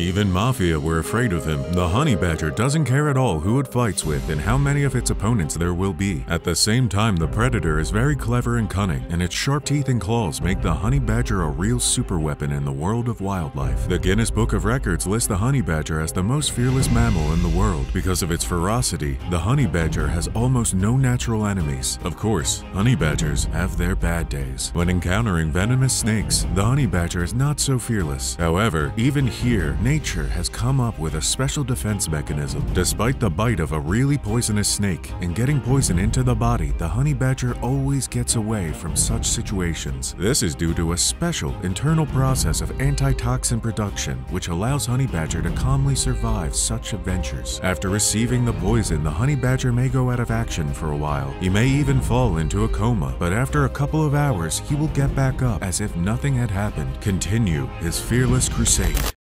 Even Mafia were afraid of him. The honey badger doesn't care at all who it fights with and how many of its opponents there will be. At the same time, the predator is very clever and cunning, and its sharp teeth and claws make the honey badger a real super weapon in the world of wildlife. The Guinness Book of Records lists the honey badger as the most fearless mammal in the world. Because of its ferocity, the honey badger has almost no natural enemies. Of course, honey badgers have their bad days. When encountering venomous snakes, the honey badger is not so fearless. However, even here, nature has come up with a special defense mechanism. Despite the bite of a really poisonous snake and getting poison into the body, the honey badger always gets away from such situations. This is due to a special internal process of antitoxin production, which allows honey badger to calmly survive such adventures. After receiving the poison, the honey badger may go out of action for a while. He may even fall into a coma, but after a couple of hours, he will get back up as if nothing had happened, continue his fearless crusade.